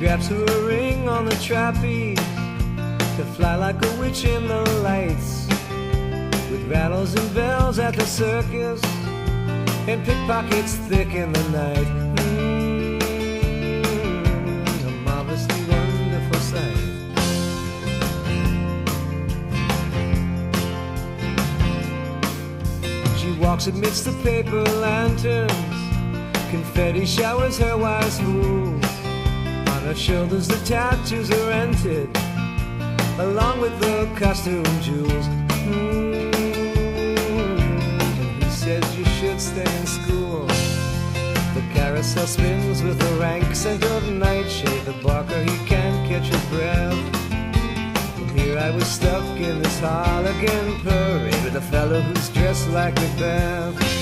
to a ring on the trapeze to fly like a witch in the lights with rattles and bells at the circus and pickpockets thick in the night. Mm, a marvelously wonderful sight. She walks amidst the paper lanterns. Confetti showers her wise fools. Her shoulders the tattoos are rented, along with the costume jewels. Mm, and he says you should stay in school. The carousel spins with the rank scent of nightshade. The barker he can't catch his breath. Here I was stuck in this Harlequin parade with a fellow who's dressed like Macbeth.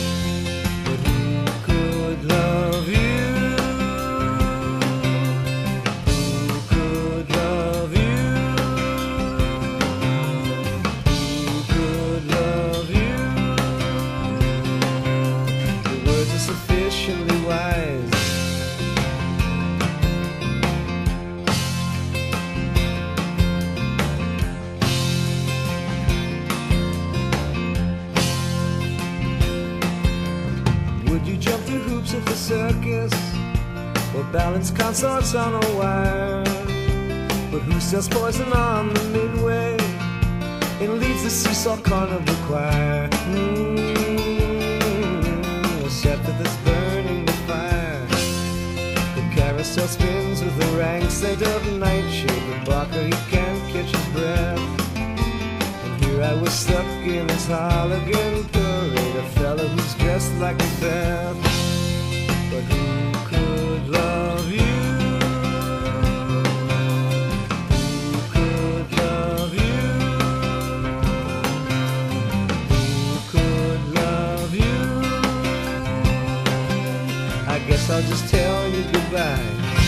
Hoops at the circus or balance consorts on a wire? But who sells poison on the midway and leads the seesaw carnival choir? Mm, a scepter that's burning the fire. The carousel spins with the rank scent of nightshade. The barker he can't catch his breath. And here I was stuck in this Harlequin parade, a fellow who's dressed like a Beth. I'll just tell you goodbye.